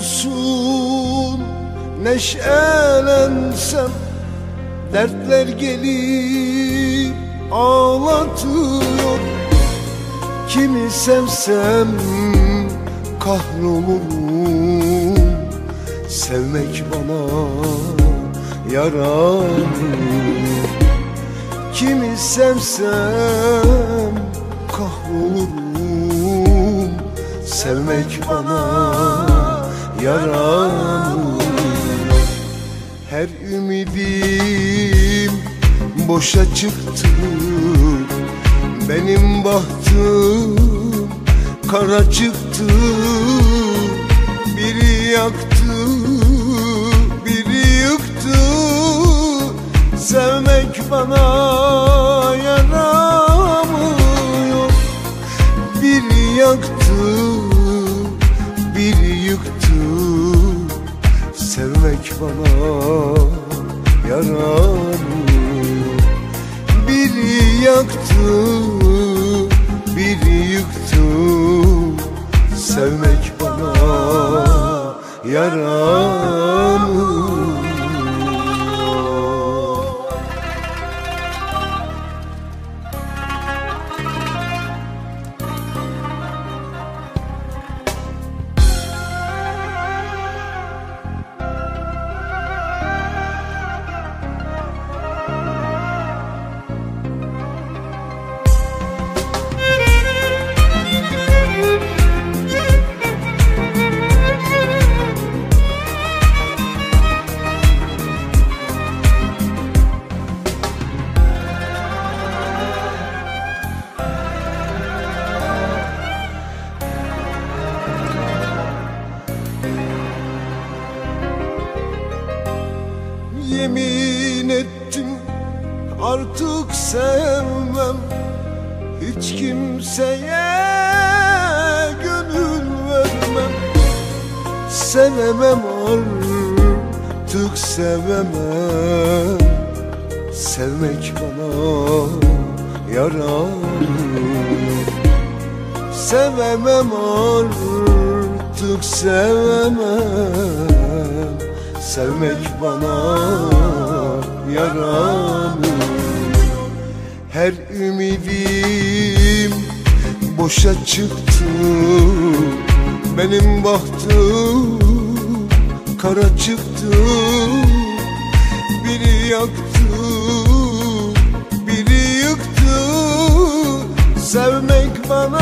olsun neşelensem Dertler gelip ağlatıyor. Kimi sevsem kahrolurum Sevmek bana yaramıyor. Kimi sevsem kahrolurum Sevmek bana yaramıyor Her ümidim boşa çıktı. Benim bahtım kara çıktı. Biri yaktı, biri yıktı. Sevmek bana yaramıyor. Biri yaktı, Sevmek bana yaramıyor Biri yaktı, biri yıktı. Sevmek bana yaramıyor Yemin ettim. Artık sevmem Hiç kimseye gönül vermem. Sevemem artık sevemem. Sevmek bana yaramıyor Sevemem artık sevemem. Sevmek bana yaramıyor Her ümidim boşa çıktı. Benim bahtım kara çıktı. Biri yaktı, biri yıktı. Sevmek bana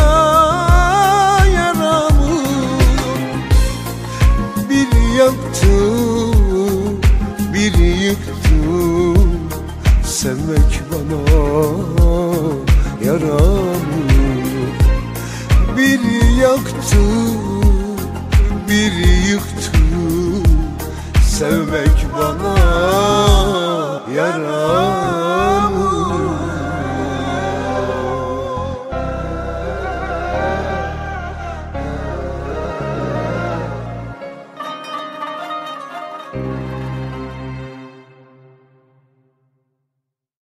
yaramıyor Biri yaktı, biri yıktı. Sevmek bana yaramıyor. Biri yaktı, biri yıktı. Sevmek bana yaramıyor